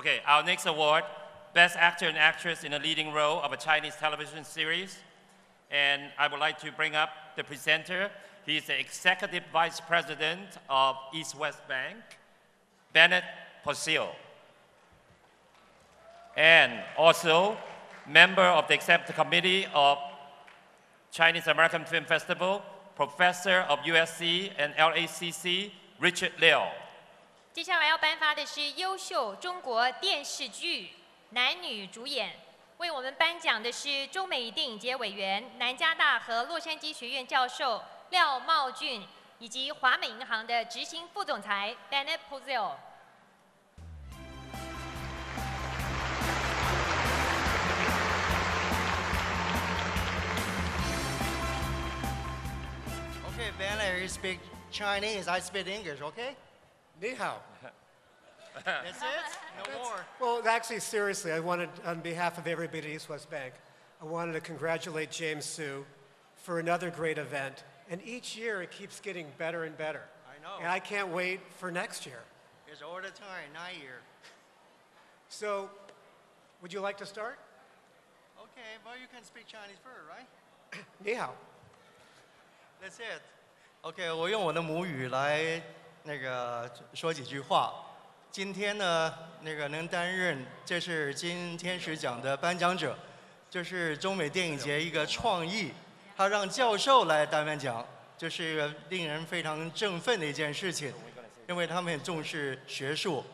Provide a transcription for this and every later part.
Okay, our next award, Best Actor and Actress in a Leading Role of a Chinese Television Series. And I would like to bring up the presenter. He is the Executive Vice President of East West Bank, Bennett Posil. And also, member of the Executive Committee of Chinese American Film Festival, Professor of USC and LACC, Richard Liu. 接下来要颁发的是优秀中国电视剧男女主演，为我们颁奖的是中美电影节委员、南加大和洛杉矶学院教授廖茂俊，以及华美银行的执行副总裁 Bennett Pozil。Okay, Bennett, you speak Chinese, I speak English, okay? 你好. That's it? No more. Well, actually, seriously, I wanted, on behalf of everybody at East West Bank, I wanted to congratulate James Sue for another great event. And each year it keeps getting better and better. I know. And I can't wait for next year. It's all the time, nine year. So, would you like to start? Okay, well, you can speak Chinese first, right? 你好. That's it. OK，我用我的母语来 那个说几句话。今天呢，那个能担任这是金天使奖的颁奖者，这是中美电影节一个创意，他让教授来担任奖，这是一个令人非常振奋的一件事情，因为他们很重视学术。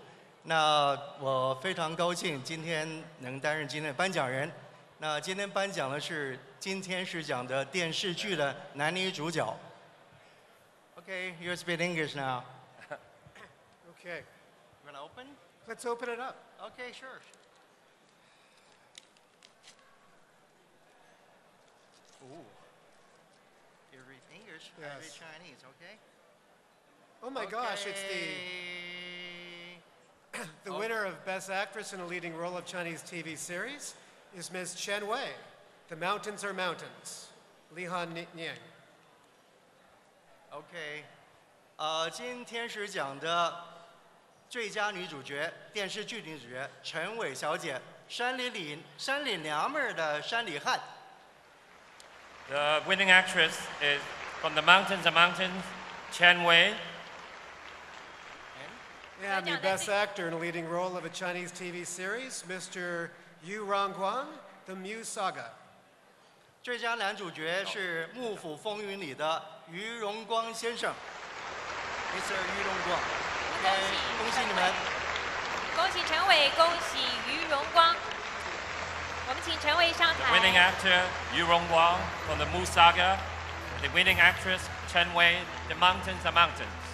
那我非常高兴今天能担任今天的颁奖人。那今天颁奖的是金天使奖的电视剧的男女主角。OK, you speak English now. Okay, You wanna open? let's open it up. Okay, sure. Ooh. You read English, I read Yes. Chinese, okay? Oh my gosh, it's the, Okay. the Oh. winner of Best Actress in a Leading Role of Chinese TV Series is Ms. Chen Wei. The Mountains Are Mountains. Li Han Ni- Niang. OK，呃，金天使奖的 最佳女主角，电视剧女主角陈伟小姐，山里里山里娘们儿的山里汉。The winning actress is from the Mountains of Mountains, Chen Wei. And the Down, best actor in a leading role of a Chinese TV series, Mr. Yu Rongguang, The Mu Saga. 最佳男主角是《幕府风云》里的于荣光先生，Mr. 于荣光。恭喜恭喜你们。恭喜陈伟，恭喜于荣光。我们请陈伟上台 Winning。actor Yu Rongguang from the moosaga The winning actress Chen Wei, The Mountains are Mountains.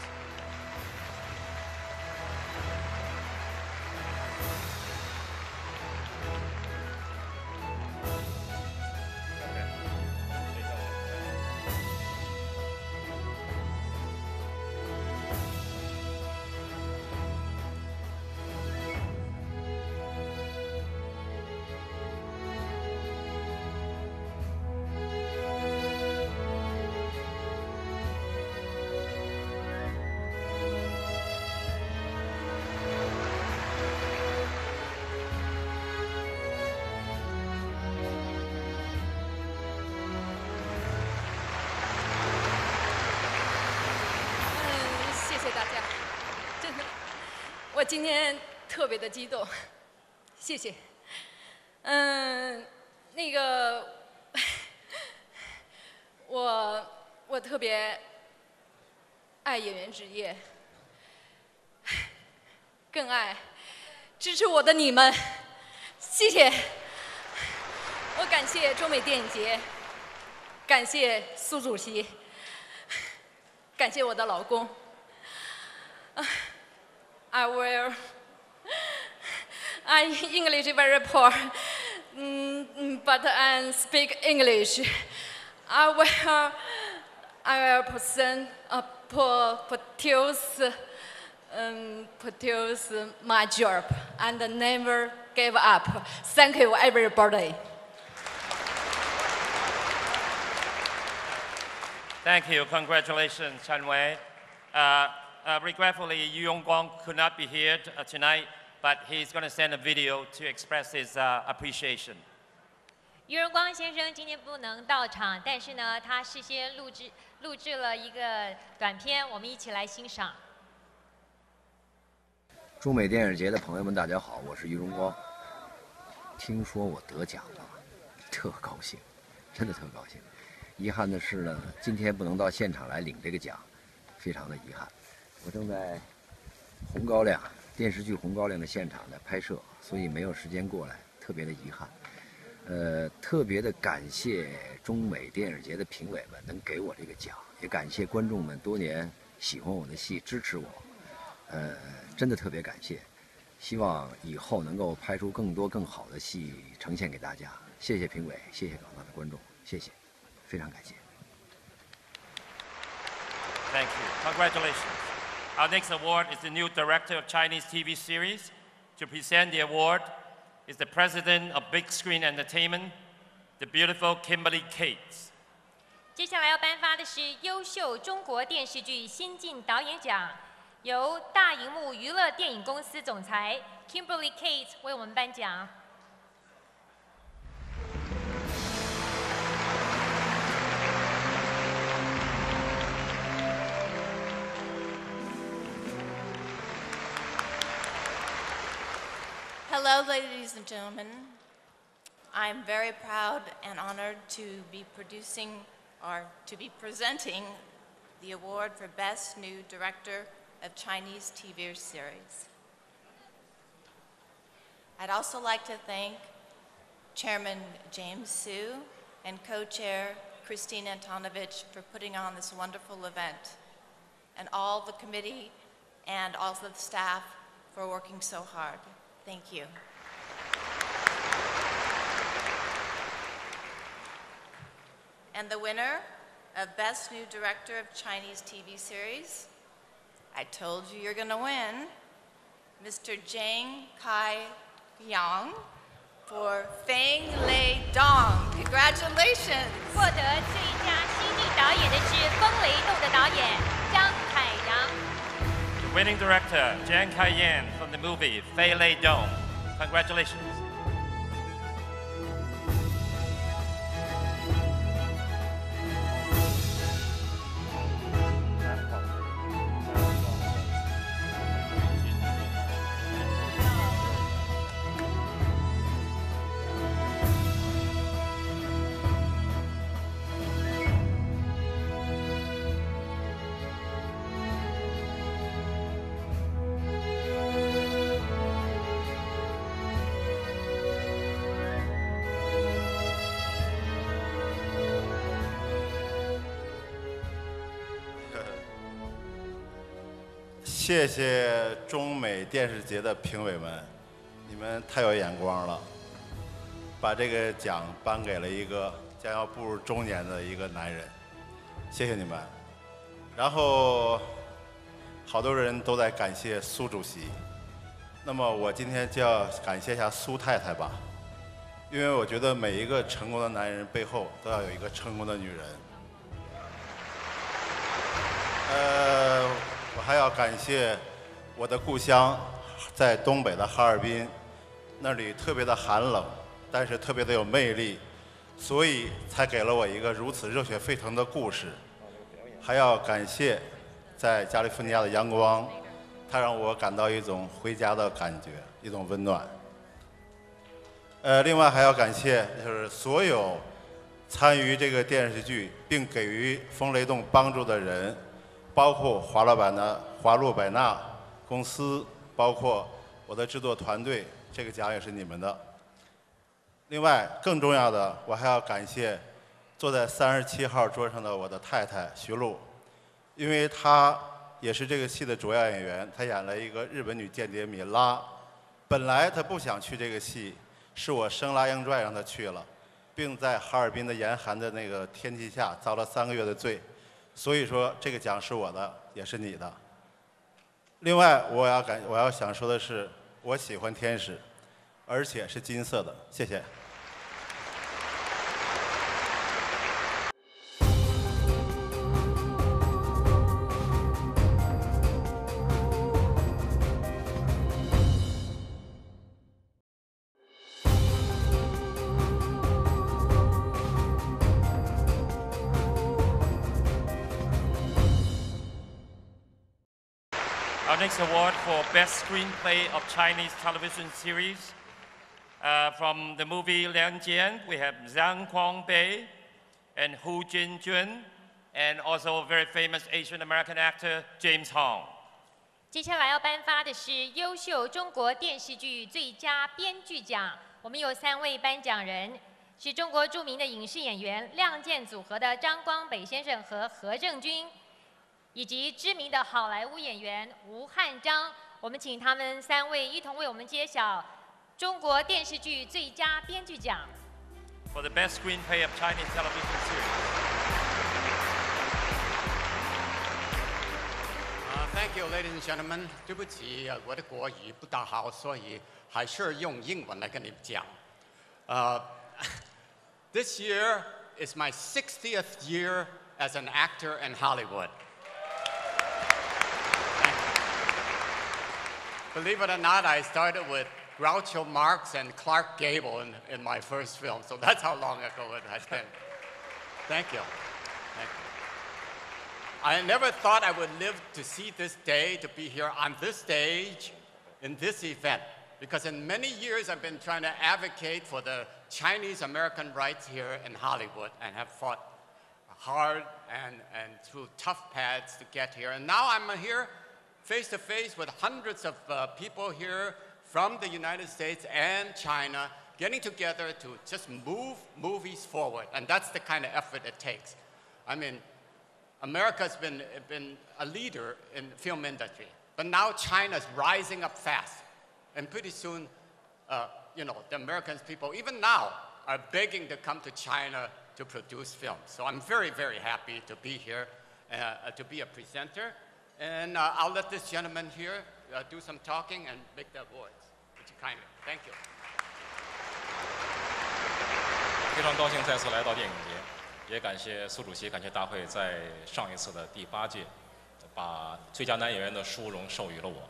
今天特别的激动，谢谢。嗯，那个，我我特别爱演员职业，更爱支持我的你们，谢谢。我感谢中美电影节，感谢苏主席。感谢我的老公。啊 I will. I English very poor, mm, but I speak English. I will. I will present, a pro- produce, um, produce my job and never give up. Thank you, everybody. Thank you. Congratulations, Chen Wei. Uh, uh, regretfully, Yu Yongguang could not be here t- uh, tonight. but he's going to send a video to express his uh, appreciation. 于荣光先生今天不能到场，但是呢，他事先录制录制了一个短片，我们一起来欣赏。中美电影节的朋友们，大家好，我是于荣光。听说我得奖了，特高兴，真的特高兴。遗憾的是呢，今天不能到现场来领这个奖，非常的遗憾。我正在《红高粱》电视剧《红高粱》的现场在拍摄，所以没有时间过来，特别的遗憾。呃，特别的感谢中美电影节的评委们能给我这个奖，也感谢观众们多年喜欢我的戏，支持我。呃，真的特别感谢，希望以后能够拍出更多更好的戏呈现给大家。谢谢评委，谢谢广大的观众，谢谢，非常感谢。Thank you. Congratulations. Our next award is the new director of Chinese TV series. To present the award is the president of Big Screen Entertainment, the beautiful Kimberly Cates. 接下来要颁发的是优秀中国电视剧新晋导演奖，由大荧幕娱乐电影公司总裁 Kimberly Kate 为我们颁奖。 Hello, ladies and gentlemen. I'm very proud and honored to be producing or to be presenting the award for Best New Director of Chinese TV Series. I'd also like to thank Chairman James Su and co-chair Christine Antonovich for putting on this wonderful event, and all the committee and all the staff for working so hard. Thank you. And the winner of Best New Director of Chinese TV Series, I told you you're going to win, Mr. Zhang Kai Yang for Feng Lei Dong. Congratulations! 获得最佳新晋导演的是《风雷动》的导演张凯阳。 The Winning director, Jiang Kai-yan from the movie Fei Lei Dong. Congratulations. 谢谢中美电视节的评委们，你们太有眼光了，把这个奖颁给了一个将要步入中年的一个男人，谢谢你们。然后，好多人都在感谢苏主席，那么我今天就要感谢一下苏太太吧，因为我觉得每一个成功的男人背后都要有一个成功的女人。呃，我还要感谢我的故乡，在东北的哈尔滨，那里特别的寒冷，但是特别的有魅力，所以才给了我一个如此热血沸腾的故事。还要感谢在加利福尼亚的阳光，它让我感到一种回家的感觉，一种温暖。呃，另外还要感谢就是所有参与这个电视剧并给予风雷动帮助的人，包括华老板的华路百纳公司，包括我的制作团队，这个奖也是你们的。另外，更重要的，我还要感谢坐在三十七号桌上的我的太太徐璐，因为她也是这个戏的主要演员，她演了一个日本女间谍米拉。本来她不想去这个戏，是我生拉硬拽让她去了，并在哈尔滨的严寒的那个天气下遭了三个月的罪。所以说，这个奖是我的，也是你的。另外，我要感我要想说的是，我喜欢天使，而且是金色的。谢谢。Chinese Television Series. Uh, from the movie Liang Jian, we have Zhang Guangbei and Hu Jinjun, and also very famous Asian American actor James Hong. 接下来要颁发的是优秀中国电视剧最佳编剧奖。我们有三位颁奖人，是中国著名的影视演员亮剑组合的张光北先生和何正军，以及知名的好莱坞演员吴汉章。我们请他们三位一同为我们揭晓中国电视剧最佳编剧奖。For the best screenplay of Chinese television series. Uh, thank you, ladies and gentlemen. 对不起，呃我的国语不大好，所以还是用英文来跟你们讲。Uh, this year is my 60th year as an actor in Hollywood. Believe it or not, I started with Groucho Marx and Clark Gable in, in my first film, so that's how long ago it has been. Thank you. Thank you. I never thought I would live to see this day, to be here on this stage in this event. Because in many years I've been trying to advocate for the Chinese American rights here in Hollywood and have fought hard and, and through tough paths to get here. And now I'm here face to face with hundreds of uh, people here from the United States and China getting together to just move movies forward. And that's the kind of effort it takes. I mean, America's been, been a leader in the film industry, but now China's rising up fast. And pretty soon, uh, you know, the American people, even now, are begging to come to China to produce films. So I'm very, very happy to be here, uh, to be a presenter. And uh, I'll let this gentleman here uh, do some talking and make the awards. Would you kindly? Thank you. 非常高兴再次来到电影节，也感谢苏主席，感谢大会在上一次的第八届，把最佳男演员的殊荣授予了我。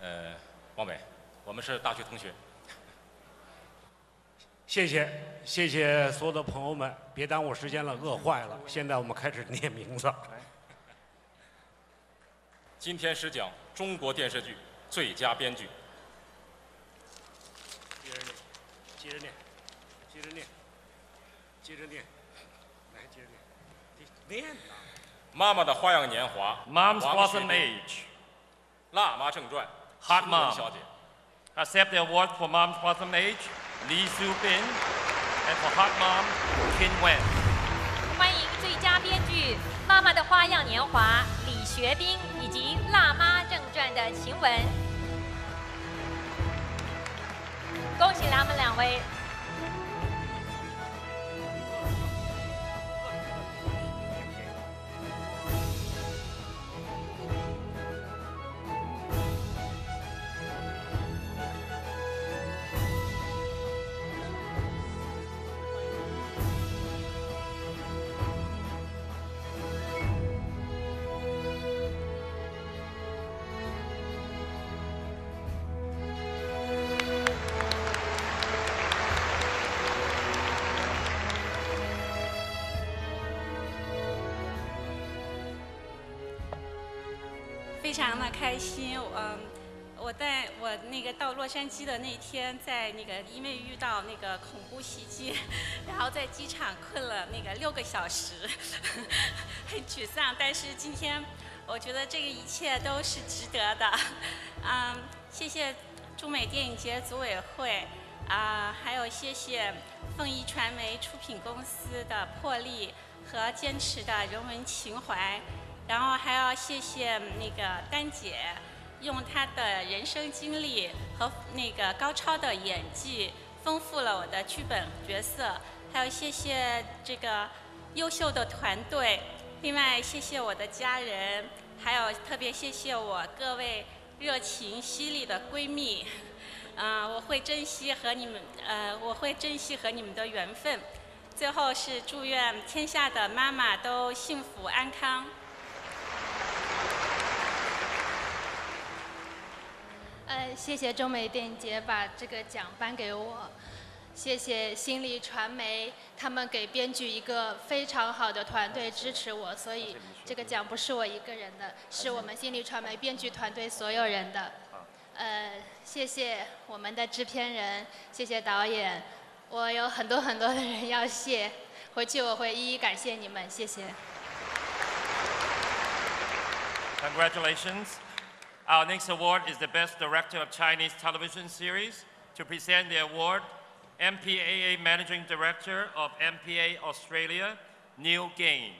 呃，王伟，我们是大学同学。谢谢谢谢所有的朋友们，别耽误时间了，饿坏了。现在我们开始念名字。今天是讲中国电视剧最佳编剧。接着念，接着念，接着念，接着念，来接着念，念呐。妈妈的花样年华 Mom's 王学 Blossom 兵 Age. 辣妈正传 Hot Mom. 小姐。Accept the award for Mom's Blossom Age, Li Su Bin, and for Hot Mom, Kin Wen. 欢迎最佳编剧《妈妈的花样年华》李学兵以及《辣妈正传》的晴雯。恭喜他们两位！非常的开心，嗯，我在我那个到洛杉矶的那天，在那个因为遇到那个恐怖袭击，然后在机场困了那个六个小时，很沮丧。但是今天，我觉得这个一切都是值得的，嗯，谢谢中美电影节组委会，啊、还有谢谢凤仪传媒出品公司的魄力和坚持的人文情怀。然后还要谢谢那个丹姐，用她的人生经历和那个高超的演技，丰富了我的剧本角色。还有谢谢这个优秀的团队，另外谢谢我的家人，还有特别谢谢我各位热情犀利的闺蜜。嗯、我会珍惜和你们，呃，我会珍惜和你们的缘分。最后是祝愿天下的妈妈都幸福安康。呃，谢谢中美电影节把这个奖颁给我。谢谢新力传媒，他们给编剧一个非常好的团队支持我，所以这个奖不是我一个人的，是我们新力传媒编剧团队所有人的。呃，谢谢我们的制片人，谢谢导演，我有很多很多的人要谢，回去我会一一感谢你们，谢谢。Congratulations. Our next award is the Best Director of Chinese Television Series. To present the award, MPAA Managing Director of MPA Australia, Neil Gain.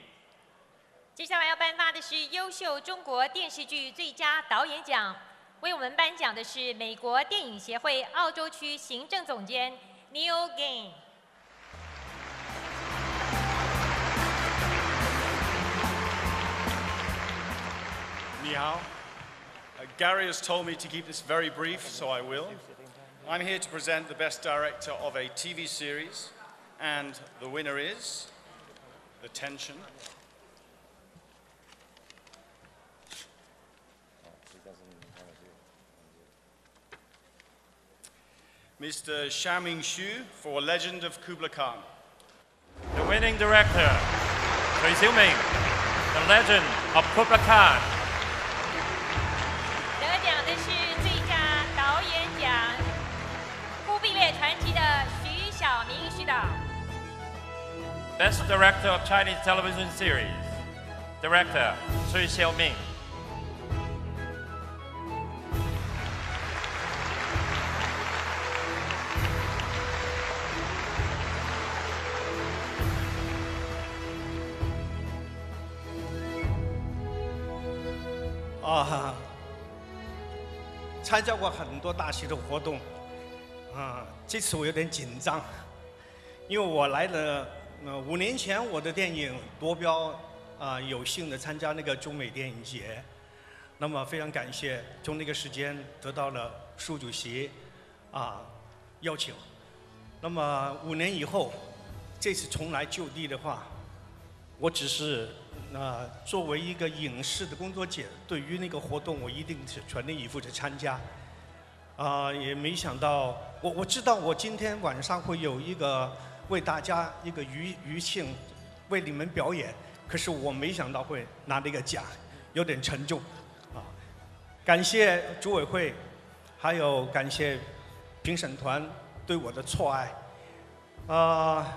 接下来要颁发的是优秀中国电视剧最佳导演奖，为我们颁奖的是美国电影协会澳洲区行政总监 Neil Gain。Ni hao. Gary has told me to keep this very brief, so I will. I'm here to present the best director of a TV series, and the winner is The Tension. Mr. Xiaoming Xu for Legend of Kubla Khan. The winning director, Cui Xiuming, The Legend of Kubla Khan. Best Director of Chinese Television Series, Director sui Xiaoming. 啊，参加过很多大型的活动，啊，这次我有点紧张，因为我来了，那，五年前我的电影夺标，啊，有幸的参加那个中美电影节，那么非常感谢，从那个时间得到了苏主席，啊，邀请，那么五年以后，这次重来就地的话，我只是。那作为一个影视的工作者，对于那个活动，我一定是全力以赴的参加。啊、也没想到，我我知道我今天晚上会有一个为大家一个余余庆，为你们表演，可是我没想到会拿那个奖，有点沉重。啊，感谢组委会，还有感谢评审团对我的错爱。啊、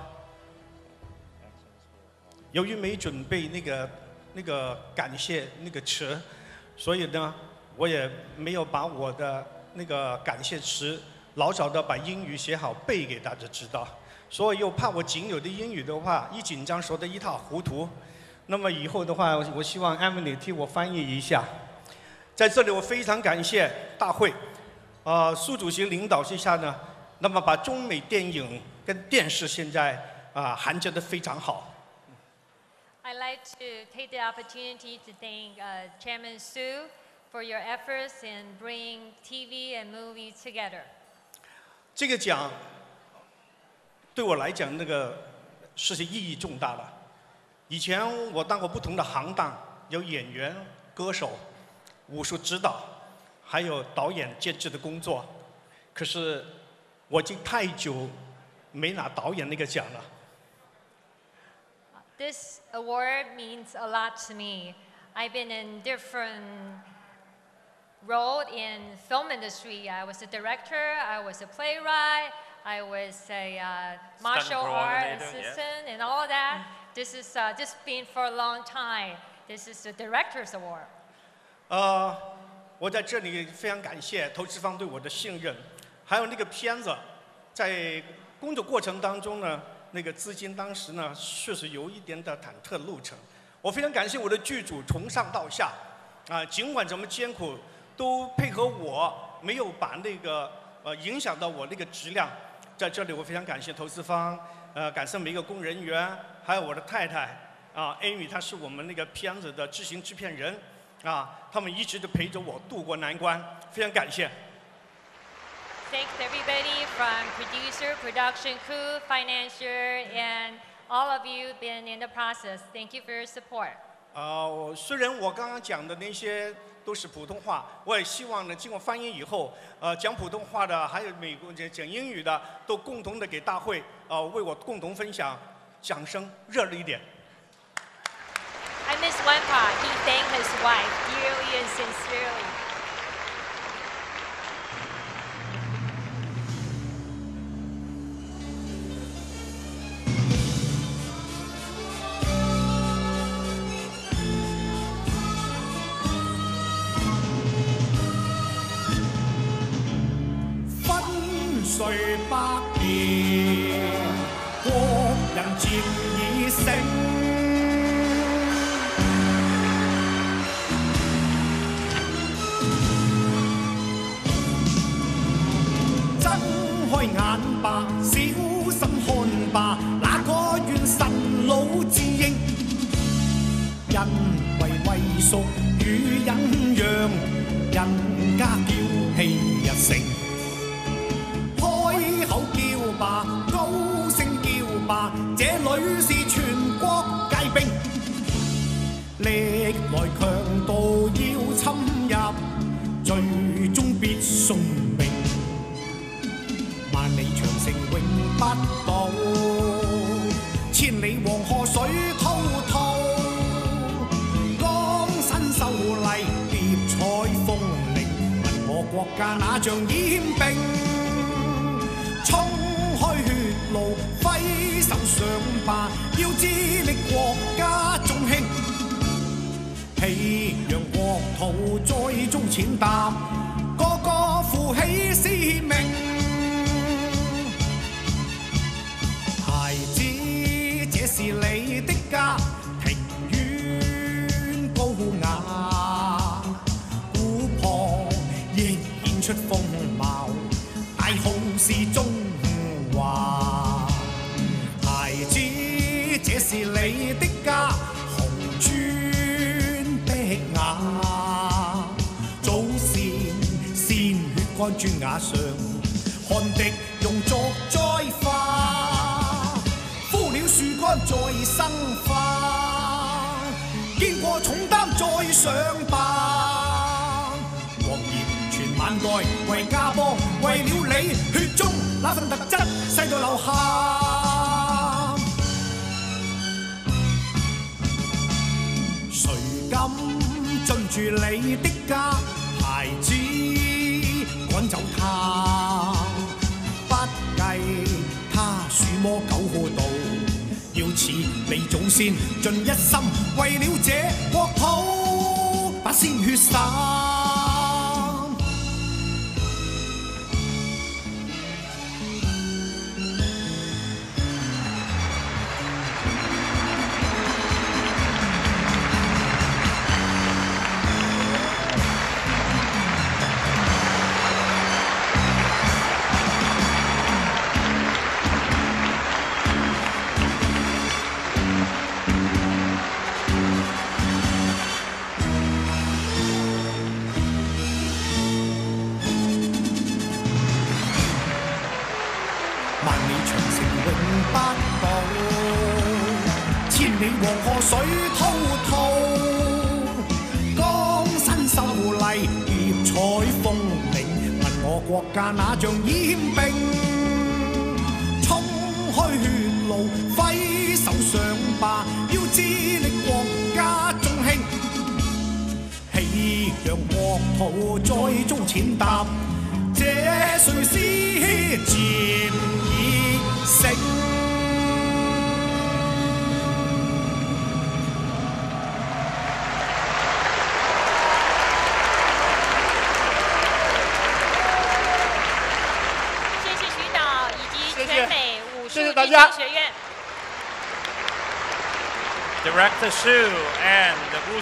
由于没准备那个那个感谢那个词，所以呢，我也没有把我的那个感谢词老早的把英语写好背给大家知道，所以又怕我仅有的英语的话一紧张说的一塌糊涂。那么以后的话，我希望 Emily 替我翻译一下。在这里，我非常感谢大会，呃，苏主席领导之下呢，那么把中美电影跟电视现在啊衔接的非常好。I'd like to take the opportunity to thank uh, Chairman Su for your efforts in bringing TV and movie together. 这个奖对我来讲，那个事情意义重大了。以前我当过不同的行当，有演员、歌手、武术指导，还有导演、监制的工作。可是我已经太久没拿导演那个奖了。This award means a lot to me. I've been in different role in film industry. I was a director, I was a playwright, I was a uh, martial art coordinator, yeah. assistant, and all of that. This is uh, just been for a long time. This is the director's award. 呃，我在这里非常感谢投资方对我的信任，还有那个片子，在工作过程当中呢，那个资金当时呢确实有一点的忐忑路程。我非常感谢我的剧组从上到下，啊、尽管怎么艰苦，都配合我，没有把那个呃影响到我那个质量。在这里，我非常感谢投资方，呃，感谢每一个工人员，还有我的太太啊，Amy，她是我们那个片子的执行制片人，啊，他们一直都陪着我渡过难关，非常感谢。Thanks everybody from producer, production crew, financier, and all of you been in the process. Thank you for your support. 呃，我虽然我刚刚讲的那些都是普通话，我也希望呢，经过翻译以后，呃，讲普通话的还有美国讲讲英语的，都共同的给大会呃为我共同分享，掌声热烈一点。I miss one part. He thanked his wife dearly and sincerely. 揮手上吧，要致力國家中興。熙讓國土再遭踐踏，個個負起使命。孩子，這是你的家，庭院高雅，古樸亦顯出風貌。大號是中華。是你的家，紅磚碧瓦，祖先鮮血乾磚瓦上，汗滴用作栽花，枯了樹幹再生花，肩過重擔再上吧。黃葉傳萬代，為家邦，为了你血中那份特質，世代留下。住你的家，孩子赶走他，不计他鼠魔狗惡道，要似你祖先尽一心，为了这国土把鲜血洒。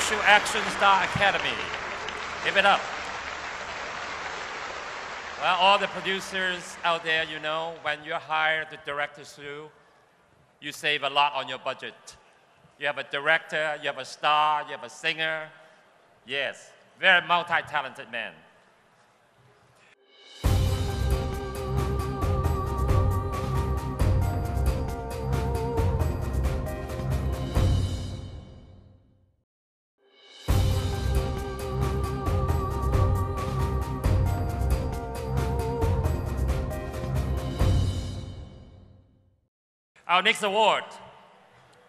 The Action Star Academy. Give it up. Well, all the producers out there, you know, when you hire the director Shu, you save a lot on your budget. You have a director, you have a star, you have a singer. Yes, very multi-talented man. Our next award,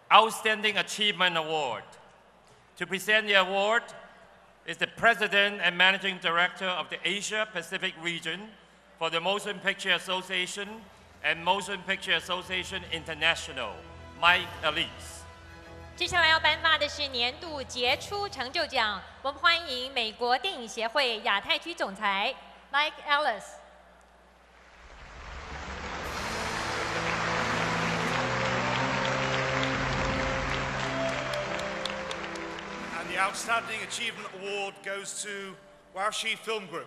Outstanding Achievement Award. To present the award is the President and Managing Director of the Asia Pacific region for the Motion Picture Association and Motion Picture Association International, Mike Elise. 接下来要颁发的是年度杰出成就奖，我们欢迎美国电影协会亚太区总裁 Mike Ellis。 Outstanding Achievement Award goes to Washi Film Group.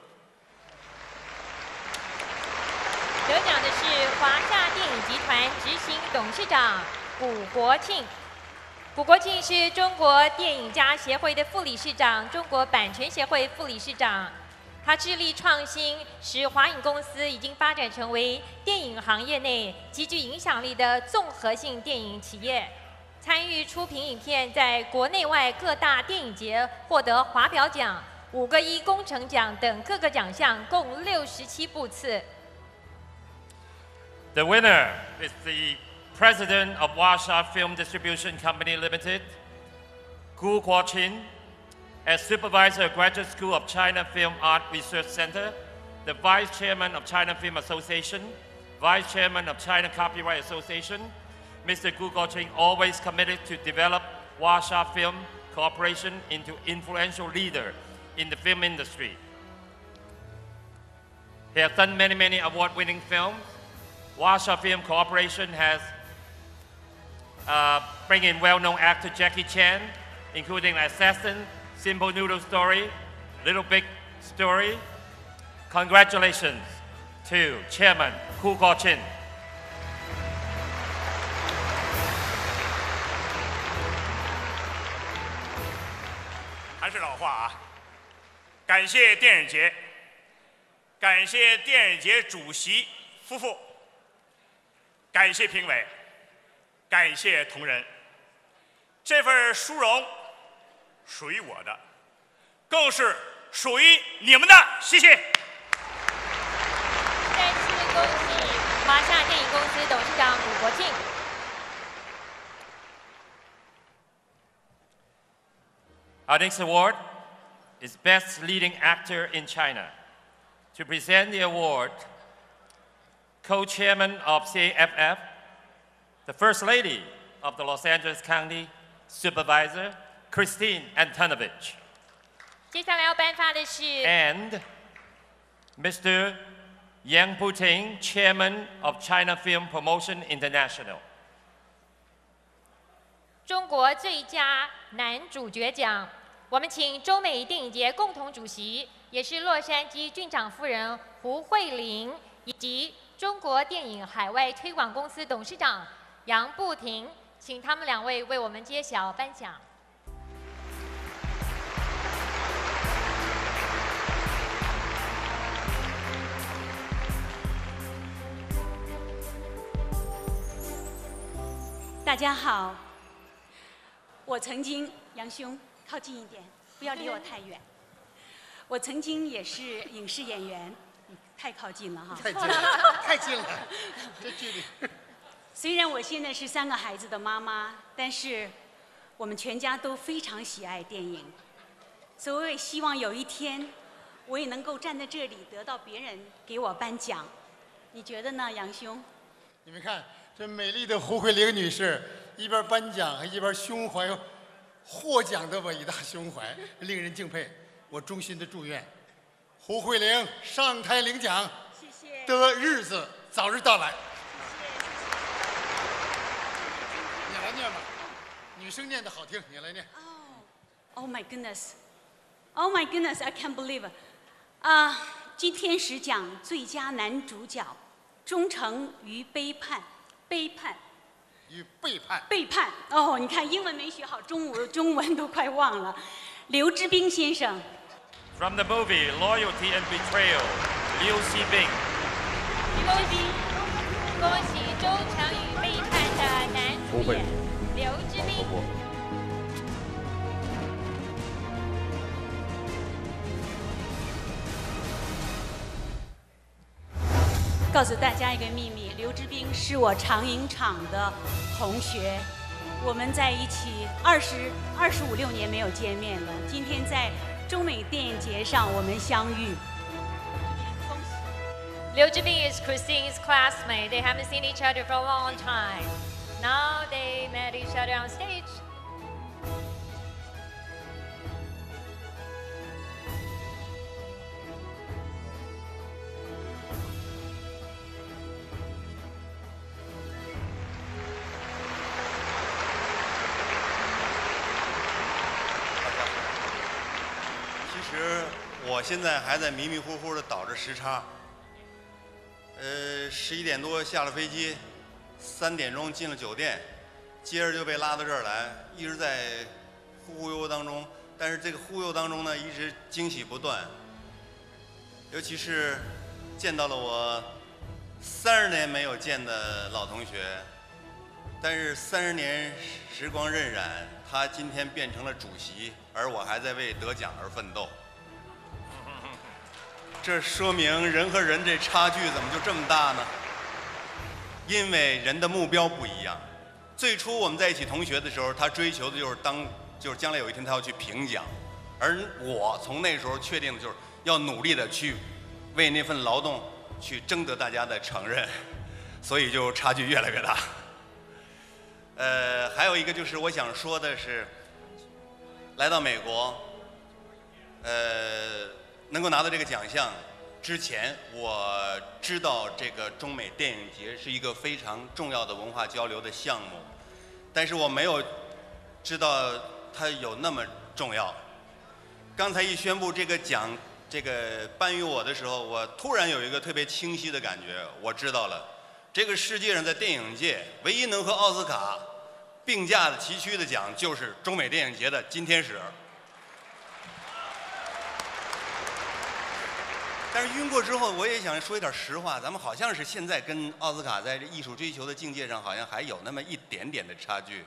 得奖的是华夏电影集团执行董事长古国庆。古国庆是中国电影家协会的副理事长，中国版权协会副理事长。他致力创新，使华影公司已经发展成为电影行业内极具影响力的综合性电影企业。参与出品影片在国内外各大电影节获得华表奖、五个一工程奖等各个奖项，共六十七部次。The winner is the president of Washa Film Distribution Company Limited, Gu Guoqin, as supervisor of Graduate School of China Film Art Research Center, the vice chairman of China Film Association, vice chairman of China Copyright Association. Mr. Gu Guoqin always committed to develop Warsha Film Corporation into influential leader in the film industry. He has done many, many award-winning films. Warsha Film Corporation has uh, bring in well-known actor Jackie Chan, including Assassin, Simple Noodle Story, Little Big Story. Congratulations to Chairman Hu Guo-chin. 还是老话啊，感谢电影节，感谢电影节主席夫妇，感谢评委，感谢同仁。这份殊荣属于我的，更是属于你们的。谢谢。再次恭喜华夏电影公司董事长古国庆。Our next award is Best Leading Actor in China. To present the award, co-chairman of CAFF, the First Lady of the Los Angeles County Supervisor, Christine Antonovich, 接下来要颁发的是 and Mr. Yang Puting, Chairman of China Film Promotion International. 中国最佳男主角奖， 我们请中美电影节共同主席，也是洛杉矶郡长夫人胡慧玲，以及中国电影海外推广公司董事长杨步庭，请他们两位为我们揭晓颁奖。大家好，我曾经杨兄靠近一点，不要离我太远。我曾经也是影视演员，太靠近了哈，太近了 太近了这距离。虽然我现在是三个孩子的妈妈，但是我们全家都非常喜爱电影，所以我也希望有一天我也能够站在这里得到别人给我颁奖。你觉得呢，杨兄？你们看，这美丽的胡慧玲女士一边颁奖，还一边胸怀获奖的伟大胸怀，令人敬佩。我衷心的祝愿胡慧玲上台领奖，谢谢的日子早日到来。你来念吧，女生念的好听，你来念。Oh my goodness! Oh my goodness! I can't believe it. 啊、今天使奖最佳男主角，忠诚与背叛，背叛，与背叛，背叛。哦，你看英文没学好，中文中文都快忘了。刘志斌先生，From the movie Loyalty and Betrayal, Liu Xibing. 恭喜恭喜忠诚与背叛的男主演刘志斌。告诉大家一个秘密，刘志斌是我长影厂的同学，我们在一起二十二十五六年没有见面了，今天在中美电影节上我们相遇。Liu Zhibing is Christine's classmate. They haven't seen each other for a long time. Now they met each other on stage. 我现在还在迷迷糊糊的倒着时差。呃，十一点多下了飞机，三点钟进了酒店，接着就被拉到这儿来，一直在忽悠当中。但是这个忽悠当中呢，一直惊喜不断。尤其是见到了我三十年没有见的老同学，但是三十年时光荏苒，他今天变成了主席，而我还在为得奖而奋斗。这说明人和人这差距怎么就这么大呢？因为人的目标不一样。最初我们在一起同学的时候，他追求的就是当，就是将来有一天他要去评奖，而我从那时候确定的就是要努力的去为那份劳动去争得大家的承认，所以就差距越来越大。呃，还有一个就是我想说的是，来到美国，呃，能够拿到这个奖项之前，我知道这个中美电影节是一个非常重要的文化交流的项目，但是我没有知道它有那么重要。刚才一宣布这个奖这个颁予我的时候，我突然有一个特别清晰的感觉，我知道了，这个世界上在电影界唯一能和奥斯卡并驾的齐驱的奖，就是中美电影节的金天使。但是晕过之后，我也想说一点实话，咱们好像是现在跟奥斯卡在这艺术追求的境界上，好像还有那么一点点的差距。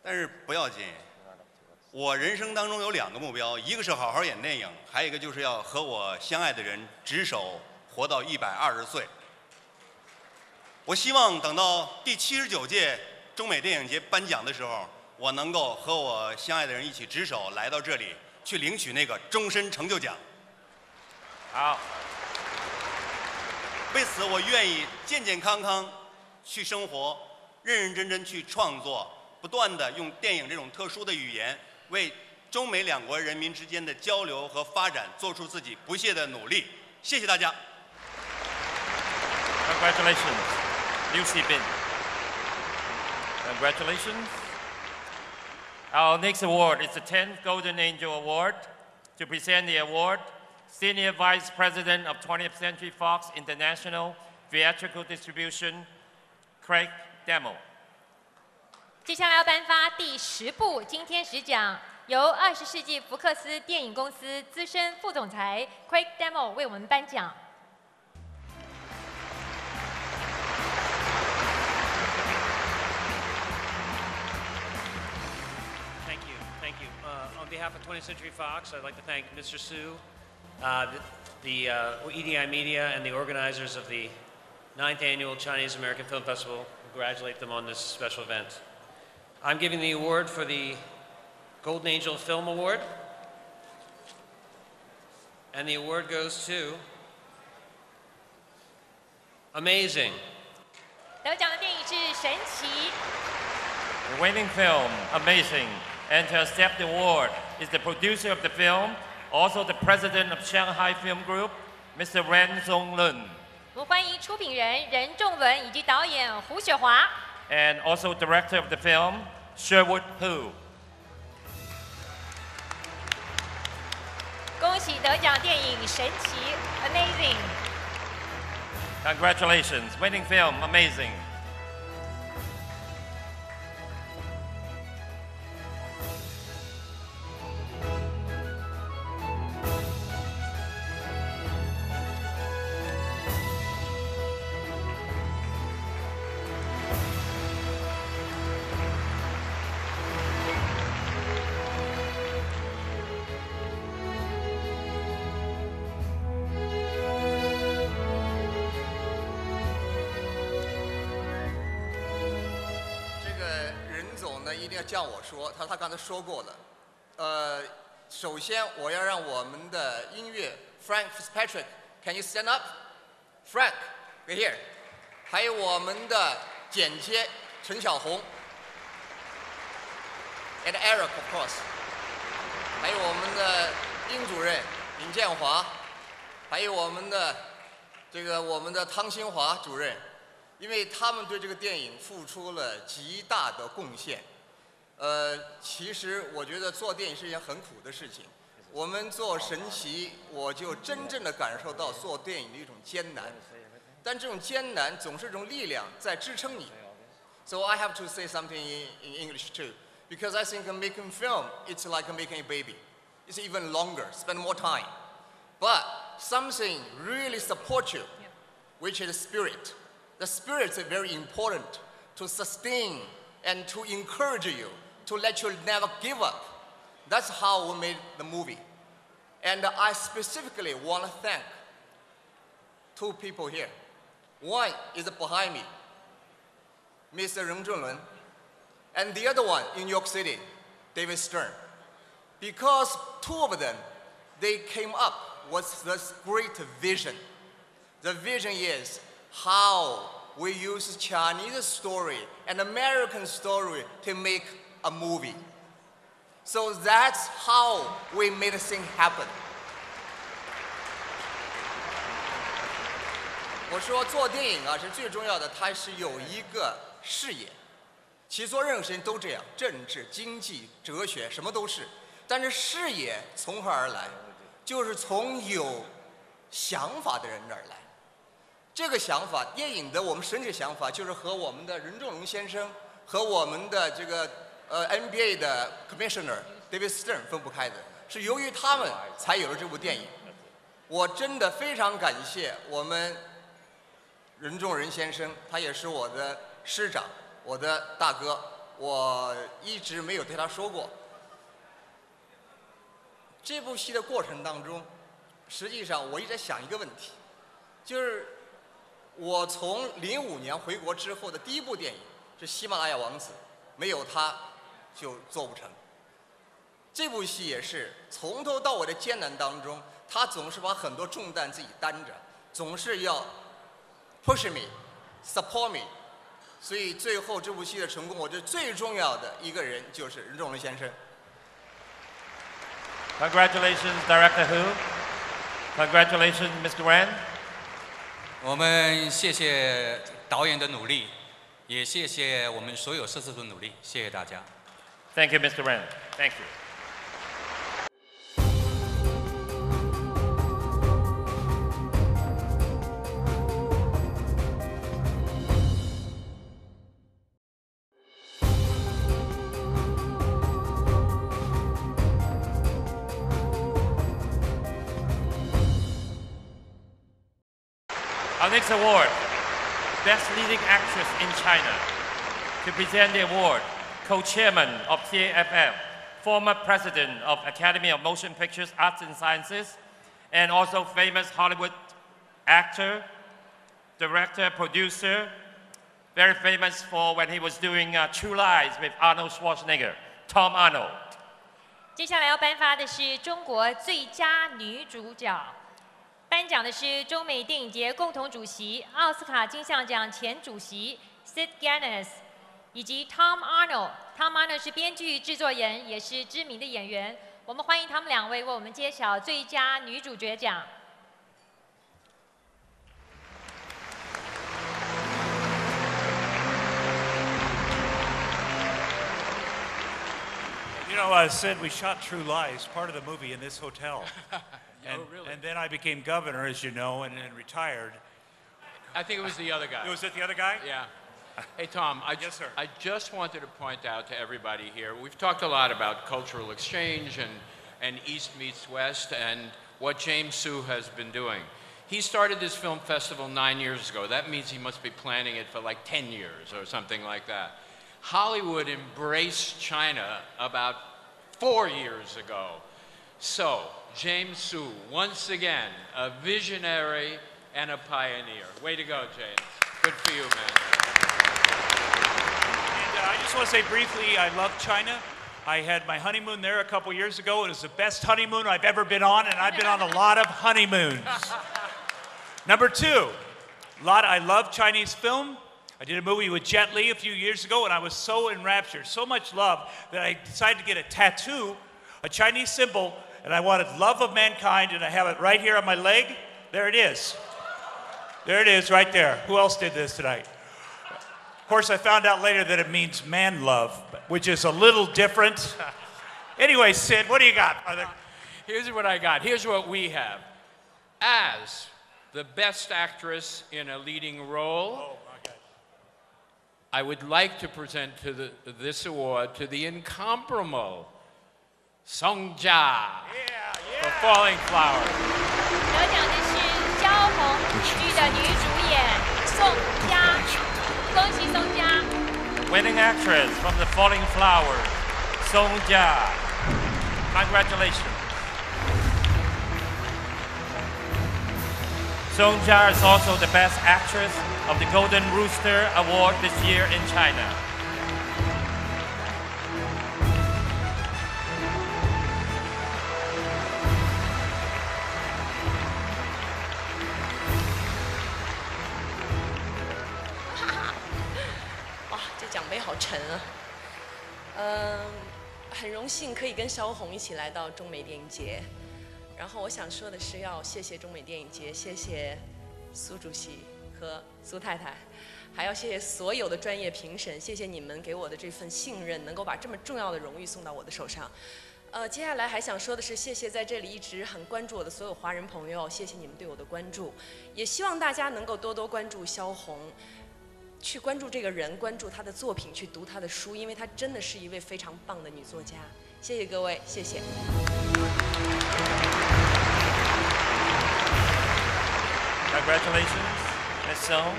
但是不要紧，我人生当中有两个目标，一个是好好演电影，还有一个就是要和我相爱的人执手活到一百二十岁。我希望等到第七十九届中美电影节颁奖的时候，我能够和我相爱的人一起执手来到这里，去领取那个终身成就奖。好，为此，我愿意健健康康去生活，认认真真去创作，不断的用电影这种特殊的语言，为中美两国人民之间的交流和发展做出自己不懈的努力。谢谢大家。Congratulations, Liu Xibin. Congratulations. Our next award is the 10th Golden Angel Award. To present the award, Senior Vice President of 20th Century Fox International Theatrical Distribution, Craig Demo. 接下来要颁发第十部金天使奖，由二十世纪福克斯电影公司资深副总裁 Craig Demo 为我们颁奖。 Thank you, thank you. Uh, on behalf of 20th Century Fox, I'd like to thank Mr. Su, uh, the, the uh, EDI Media, and the organizers of the ninth annual Chinese American Film Festival. Congratulate them on this special event. I'm giving the award for the Golden Angel Film Award, and the award goes to Amazing. 得奖的电影是《神奇》。 The winning film, Amazing, and to accept the award is the producer of the film, also the president of Shanghai Film Group, Mr. Ren Zonglun, 我们欢迎出品人任仲伦以及导演胡雪华。 and also director of the film, Sherwood Hu. 恭喜得奖电影《神奇》Amazing。 Congratulations, winning film, Amazing. 说，他他刚才说过了。呃，首先我要让我们的音乐 Frank Fitzpatrick，Can you stand up？Frank，we're here。还有我们的剪接陈小红，and Eric of course。还有我们的丁主任尹建华，还有我们的这个我们的汤新华主任，因为他们对这个电影付出了极大的贡献。呃，其实我觉得做电影是一件很苦的事情。我们做神奇，我就真正的感受到做电影的一种艰难。但这种艰难总是一种力量在支撑你。So I have to say something in, in English too, because I think making film it's like making a baby. It's even longer, spend more time. But something really supports you, which is spirit. The spirit is very important to sustain and to encourage you, to let you never give up. That's how we made the movie. And I specifically want to thank two people here. One is behind me, Mr. Reng Zhenlun, and the other one in New York City, David Stern. Because two of them, they came up with this great vision. The vision is how we use Chinese story and American story to make a movie. So that's how we made a thing happen. 我说做电影啊是最重要的，它是有一个视野。其实做任何事情都这样，政治、经济、哲学什么都是。但是视野从何而来？就是从有想法的人那儿来。这个想法，电影的我们神奇想法，就是和我们的任仲龙先生和我们的这个呃 NBA 的 Commissioner David Stern 分不开的，是由于他们才有了这部电影。我真的非常感谢我们任仲仁先生，他也是我的师长，我的大哥。我一直没有对他说过。这部戏的过程当中，实际上我一直在想一个问题，就是我从零五年回国之后的第一部电影是《喜马拉雅王子》，没有他就做不成。这部戏也是从头到尾的艰难当中，他总是把很多重担自己担着，总是要 push me, support me，所以最后这部戏的成功，我觉得最重要的一个人就是任仲伦先生。Congratulations, Director Hu. Congratulations, Mr. Wan. 我们谢谢导演的努力，也谢谢我们所有摄制组的努力，谢谢大家。Thank you, Mr. Wen. Thank you. Our next award, Best Leading Actress in China. To present the award, co-chairman of CAFM, former president of Academy of Motion Pictures Arts and Sciences, and also famous Hollywood actor, director, producer, very famous for when he was doing uh, True Lies with Arnold Schwarzenegger, Tom Arnold. 接下来要颁发的是中国最佳女主角，颁奖的是中美电影节共同主席、奥斯卡金像奖前主席 Sid Ganis， 以及 Tom Arnold。Tom Arnold 是编剧、制作人，也是知名的演员。我们欢迎他们两位为我们揭晓最佳女主角奖。You know, uh, Sid, we shot True Lies, part of the movie, in this hotel. and, really? and then I became governor, as you know, and, and retired. I think it was the other guy. Was it the other guy? Yeah. Hey, Tom, I, yes, sir. I just wanted to point out to everybody here, we've talked a lot about cultural exchange and, and East meets West and what James Sue has been doing. He started this film festival nine years ago. That means he must be planning it for like 10 years or something like that. Hollywood embraced China about four years ago. So, James Su, once again, a visionary and a pioneer. Way to go, James. Good for you, man. I just want to say briefly, I love China. I had my honeymoon there a couple years ago. It was the best honeymoon I've ever been on, and I've been on a lot of honeymoons. Number two, a lot. I love Chinese film. I did a movie with Jet Li a few years ago, and I was so enraptured, so much love, that I decided to get a tattoo, a Chinese symbol, and I wanted love of mankind, and I have it right here on my leg. There it is. There it is, right there. Who else did this tonight? Of course, I found out later that it means man love, which is a little different. anyway, Sid, what do you got, brother? Here's what I got. Here's what we have. As the best actress in a leading role, I would like to present to the, this award to the incomparable Song Jia for Falling Flowers. 得奖的是萧红剧的女主演宋佳， 恭喜宋佳。 Winning actress from The Falling Flowers, Song Jia. Congratulations. Song Jia is also the best actress of the Golden Rooster Award this year in China. 奖杯好沉啊！嗯，很荣幸可以跟萧红一起来到中美电影节。然后我想说的是，要谢谢中美电影节，谢谢苏主席和苏太太，还要谢谢所有的专业评审，谢谢你们给我的这份信任，能够把这么重要的荣誉送到我的手上。呃，接下来还想说的是，谢谢在这里一直很关注我的所有华人朋友，谢谢你们对我的关注，也希望大家能够多多关注萧红。去关注这个人，关注他的作品，去读他的书，因为她真的是一位非常棒的女作家。谢谢各位，谢谢。Congratulations, Ms. Song.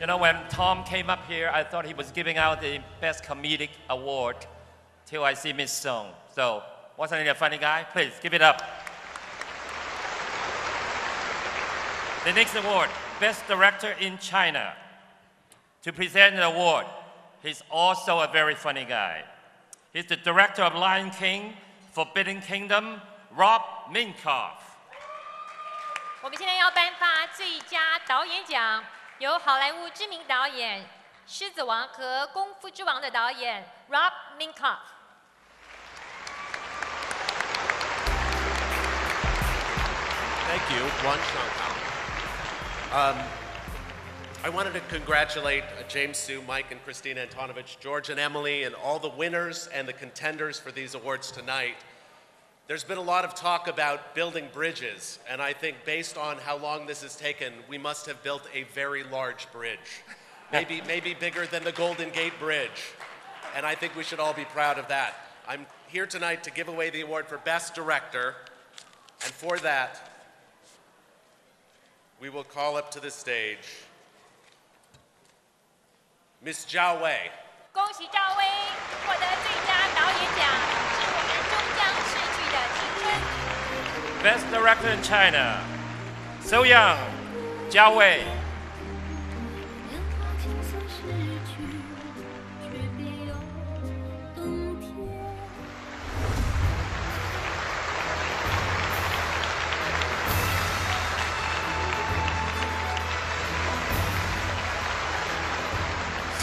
You know, when Tom came up here, I thought he was giving out the Best Comedic Award till I see Miss Song. So, wasn't he a funny guy? Please, give it up. The next award, Best Director in China. To present the award, he's also a very funny guy. He's the director of Lion King, Forbidden Kingdom, Rob Minkoff. 我们现在要颁发最佳导演奖，由好莱坞知名导演《狮子王》和《功夫之王》的导演 Rob Minkoff。 Thank you, Guan Shangkao. Um, I wanted to congratulate uh, James Sue, Mike, and Christina Antonovich, George and Emily, and all the winners and the contenders for these awards tonight. There's been a lot of talk about building bridges, and I think based on how long this has taken, we must have built a very large bridge. Maybe, maybe bigger than the Golden Gate Bridge. And I think we should all be proud of that. I'm here tonight to give away the award for Best Director, and for that, we will call up to the stage Miss Zhao Wei. 恭喜赵薇获得最佳导演奖，是我们终将逝去的青春。 Best Director in China, So Young, Jia Wei.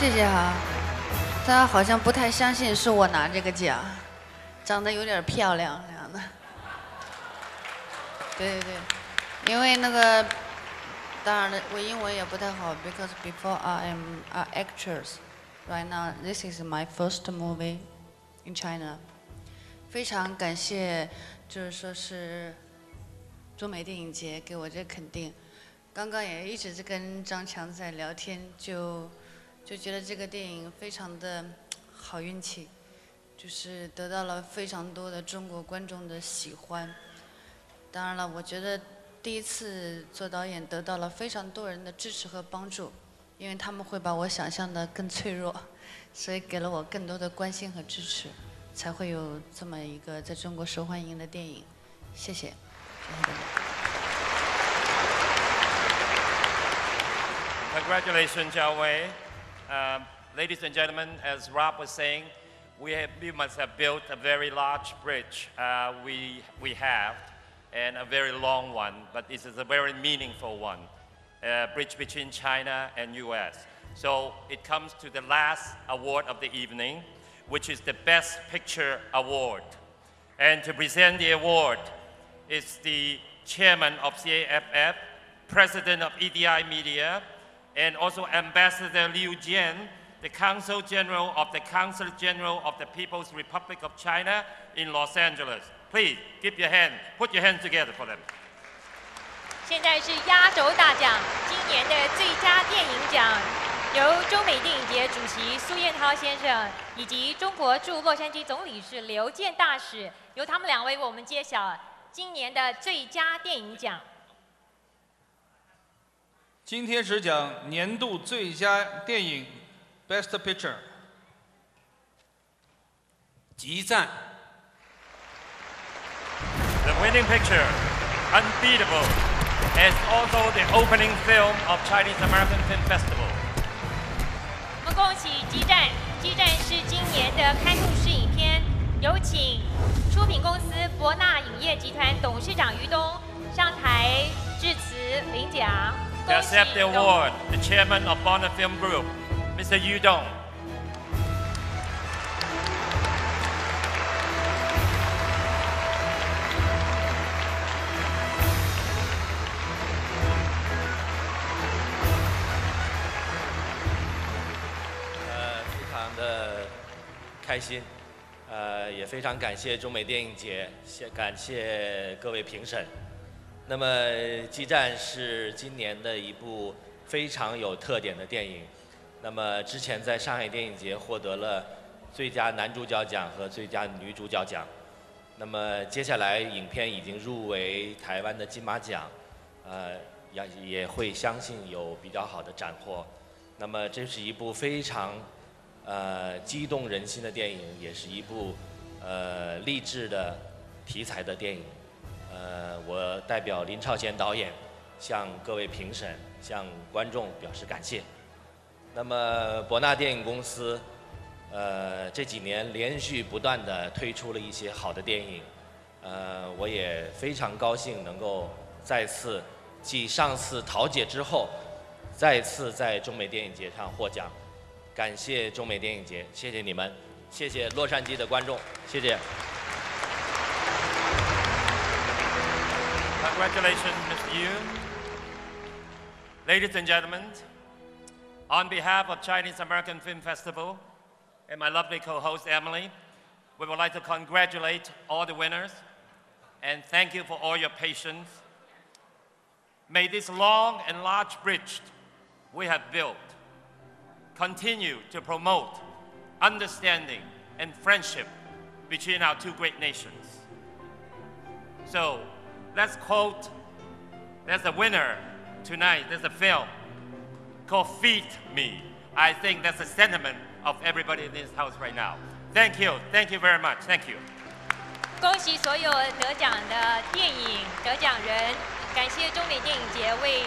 谢谢哈，大家好像不太相信是我拿这个奖，长得有点漂亮这样的。对对对，因为那个，当然了，我英文也不太好，because before I am a actress, right now this is my first movie in China。非常感谢，就是说是中美电影节给我这肯定。刚刚也一直在跟张强在聊天，就就觉得这个电影非常的好运气，就是得到了非常多的中国观众的喜欢。当然了，我觉得第一次做导演得到了非常多人的支持和帮助，因为他们会把我想象的更脆弱，所以给了我更多的关心和支持，才会有这么一个在中国受欢迎的电影。谢谢，Congratulations, Zhao Wei. Um, ladies and gentlemen, as Rob was saying, we, have, we must have built a very large bridge. Uh, we, we have, and a very long one, but this is a very meaningful one. A bridge between China and US. So it comes to the last award of the evening, which is the Best Picture Award. And to present the award is the chairman of CAFF, president of EDI Media, and also Ambassador Liu Jian, the Consul General of the Council General of the People's Republic of China in Los Angeles. Please give your hand, put your hands together for them. 现在是压轴大奖，今年的最佳电影奖由中美电影节主席苏彦涛先生以及中国驻洛杉矶总领事刘健大使，由他们两位为我们揭晓今年的最佳电影奖。今天只讲年度最佳电影 Best Picture，激战。The winning picture, Unbeatable, is also the opening film of Chinese American Film Festival. 我们恭喜《激战》，《激战》是今年的开幕式影片，有请出品公司博纳影业集团董事长于东上台致辞领奖。To accept the award, the chairman of Bonner Film Group, Mr. Yu Dong. 呃，非常的开心，呃，也非常感谢中美电影节，谢感谢各位评审。那么，《激战》是今年的一部非常有特点的电影。那么，之前在上海电影节获得了最佳男主角奖和最佳女主角奖。那么，接下来影片已经入围台湾的金马奖，呃，也也会相信有比较好的斩获。那么，这是一部非常呃激动人心的电影，也是一部呃励志的题材的电影。呃，我代表林超贤导演向各位评审、向观众表示感谢。那么，博纳电影公司呃这几年连续不断的推出了一些好的电影，呃，我也非常高兴能够再次继上次桃姐之后，再次在中美电影节上获奖。感谢中美电影节，谢谢你们，谢谢洛杉矶的观众，谢谢。Congratulations, Mr. Yu. Ladies and gentlemen, on behalf of Chinese American Film Festival and my lovely co-host Emily, we would like to congratulate all the winners and thank you for all your patience. May this long and large bridge we have built continue to promote understanding and friendship between our two great nations. So let's quote, there's a winner tonight, there's a film called Feed Me. I think that's the sentiment of everybody in this house right now. Thank you, thank you very much, thank you. 恭喜所有得奖的电影得奖人，感谢中美电影节为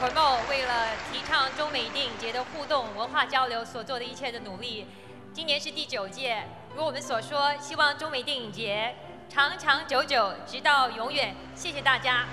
promote 为了提倡中美电影节的互动文化交流所做的一切的努力。今年是第九届，如我们所说，希望中美电影节 长长久久，直到永远。谢谢大家。